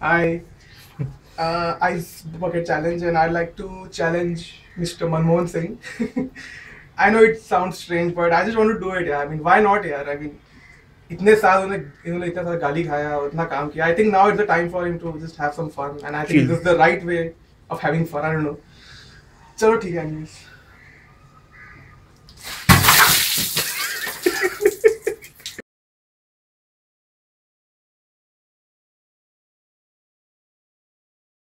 I uh, ice bucket challenge, and I'd like to challenge Mr. Manmohan Singh. I know it sounds strange, but I just want to do it. Yeah, I mean, why not, yeah? I mean, इतने साल उन्होंने इन्होंने इतना सारा गाली खाया और इतना काम किया I think now it's the time for him to just have some fun and I think this is the right way of having fun I don't know चलो ठीक है एनीवेज